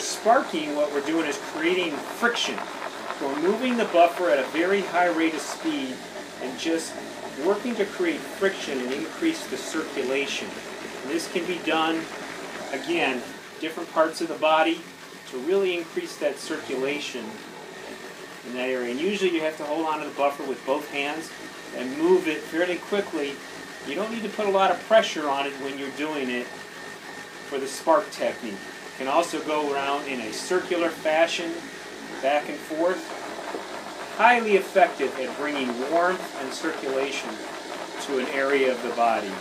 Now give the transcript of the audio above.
sparking, what we're doing is creating friction. We're moving the buffer at a very high rate of speed and just working to create friction and increase the circulation. And this can be done, again, different parts of the body to really increase that circulation in that area. And usually you have to hold onto the buffer with both hands and move it fairly quickly. You don't need to put a lot of pressure on it when you're doing it for the spark technique. Can also go around in a circular fashion, back and forth. Highly effective at bringing warmth and circulation to an area of the body.